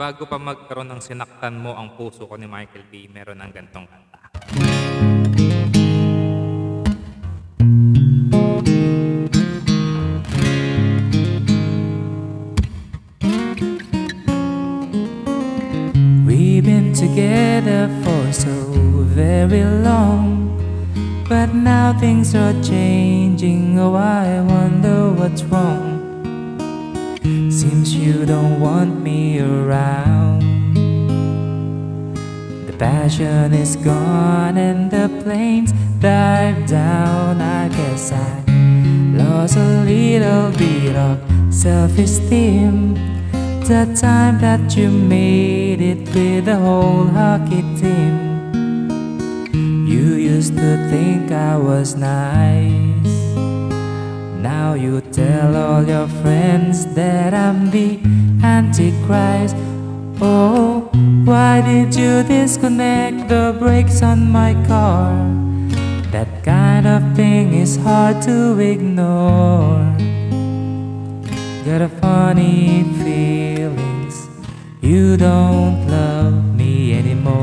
bago pa magkaroon ng sinaktan mo ang puso ko ni Michael B, meron ng gantong kanta. We've been together for so very long, but now things are changing. Oh, I you don't want me around. The passion is gone and the planes dive down. I guess I lost a little bit of self esteem. The time that you made it with the whole hockey team. You used to think I was nice. Now you tell all your friends that I'm the Antichrist. Oh, why did you disconnect the brakes on my car? That kind of thing is hard to ignore. Got a funny feelings you don't love me anymore.